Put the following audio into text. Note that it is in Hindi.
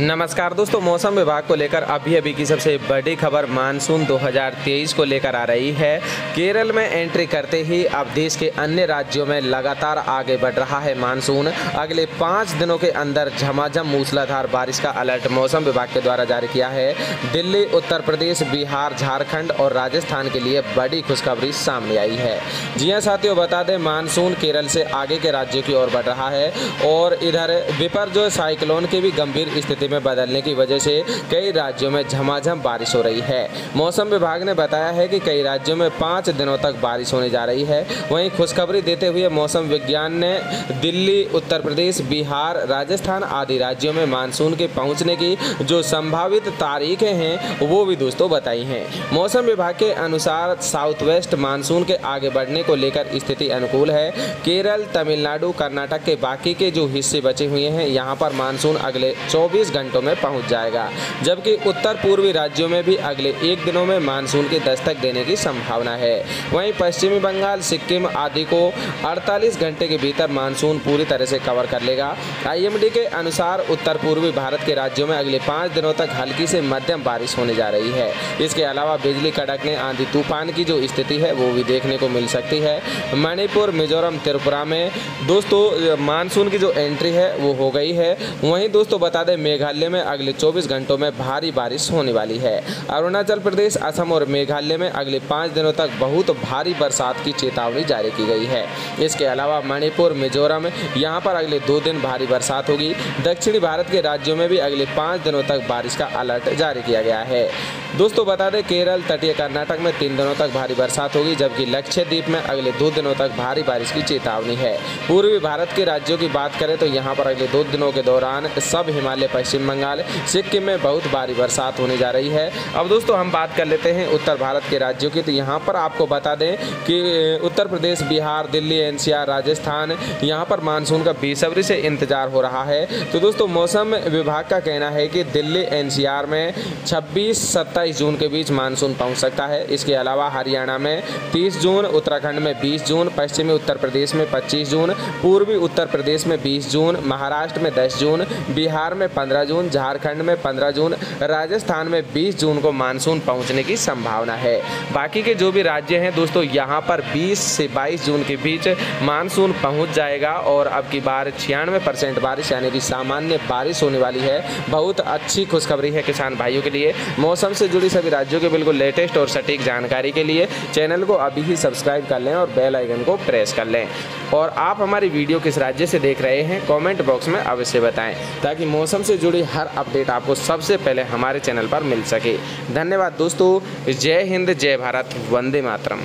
नमस्कार दोस्तों, मौसम विभाग को लेकर अभी अभी की सबसे बड़ी खबर मानसून 2023 को लेकर आ रही है। केरल में एंट्री करते ही अब देश के अन्य राज्यों में लगातार आगे बढ़ रहा है मानसून। अगले पाँच दिनों के अंदर झमाझम मूसलाधार बारिश का अलर्ट मौसम विभाग के द्वारा जारी किया है। दिल्ली, उत्तर प्रदेश, बिहार, झारखंड और राजस्थान के लिए बड़ी खुशखबरी सामने आई है। जी हाँ साथियों, बता दें, मानसून केरल से आगे के राज्यों की ओर बढ़ रहा है और इधर विपर जो साइक्लोन की भी गंभीर स्थिति में बदलने की वजह से कई राज्यों में झमाझम बारिश हो रही है। मौसम विभाग ने बताया है कि कई राज्यों में पाँच दिनों तक बारिश होने जा रही है। वहीं खुशखबरी देते हुए मौसम विज्ञान ने दिल्ली, उत्तर प्रदेश, बिहार, राजस्थान आदि राज्यों में मानसून के पहुँचने की जो संभावित तारीखें हैं, वो भी दोस्तों बताई हैं। मौसम विभाग के अनुसार साउथ वेस्ट मानसून के आगे बढ़ने को लेकर स्थिति अनुकूल है। केरल, तमिलनाडु, कर्नाटक के बाकी के जो हिस्से बचे हुए हैं, यहाँ पर मानसून अगले 24 घंटों में पहुँच जाएगा, जबकि उत्तर पूर्वी राज्यों में भी अगले एक दिनों में मानसून की दस्तक देने की संभावना है। वहीं पश्चिमी बंगाल, सिक्किम आदि को 48 घंटे के भीतर मानसून पूरी तरह से कवर कर लेगा। आईएमडी के अनुसार उत्तर पूर्वी भारत के राज्यों में अगले पाँच दिनों तक हल्की से मध्यम बारिश होने जा रही है। इसके अलावा बिजली कड़कने आंधी तूफ़ान की जो स्थिति है, वो भी देखने को मिल सकती है। मणिपुर, मिजोरम, त्रिपुरा में दोस्तों, मानसून की जो एंट्री है, वो हो गई है। वहीं दोस्तों बता दें मेघालय में अगले 24 घंटों में भारी बारिश होने वाली है। अरुणाचल प्रदेश, असम और मेघालय में अगले पाँच दिनों तक बहुत भारी बरसात की चेतावनी जारी की गई है। इसके अलावा मणिपुर, मिजोरम यहाँ पर अगले दो दिन भारी बरसात होगी। दक्षिणी भारत के राज्यों में भी अगले पाँच दिनों तक बारिश का अलर्ट जारी किया गया है। दोस्तों, बता दें, केरल, तटीय कर्नाटक में तीन दिनों तक भारी बरसात होगी, जबकि लक्षद्वीप में अगले दो दिनों तक भारी बारिश की चेतावनी है। पूर्वी भारत के राज्यों की बात करें तो यहाँ पर अगले दो दिनों के दौरान सब हिमालय पश्चिम बंगाल, सिक्किम में बहुत भारी बरसात होने जा रही है। अब दोस्तों, हम बात कर लेते हैं उत्तर भारत के राज्यों की। तो यहाँ पर आपको बता दें कि उत्तर प्रदेश, बिहार, दिल्ली, एनसीआर, राजस्थान, यहाँ पर मानसून का बेसब्री से इंतज़ार हो रहा है। तो दोस्तों, मौसम विभाग का कहना है कि दिल्ली, एनसीआर में 26 27 जून के बीच मानसून पहुँच सकता है। इसके अलावा हरियाणा में 30 जून, उत्तराखंड में 20 जून, पश्चिमी उत्तर प्रदेश में 25 जून, पूर्वी उत्तर प्रदेश में 20 जून, महाराष्ट्र में 10 जून, बिहार में 15 जून, झारखंड में 15 जून, राजस्थान में 20 जून को मानसून पहुँचने की संभावना है। बाकी के जो भी राज्य हैं, दोस्तों, यहाँ पर 20 से 22 जून के बीच मानसून पहुँच जाएगा और अब की बार छियानवे परसेंट बारिश, यानी कि सामान्य बारिश होने वाली है। बहुत अच्छी खुशखबरी है किसान भाइयों के लिए। मौसम से जुड़ी सभी राज्यों के बिल्कुल लेटेस्ट और सटीक जानकारी के लिए चैनल को अभी ही सब्सक्राइब कर लें और बेल आइकन को प्रेस कर लें। और आप हमारी वीडियो किस राज्य से देख रहे हैं कमेंट बॉक्स में अवश्य बताएँ, ताकि मौसम से जुड़ी हर अपडेट आपको सबसे पहले हमारे चैनल पर मिल सके। धन्यवाद दोस्तों, जय हिंद, जय भारत, वंदे मातरम।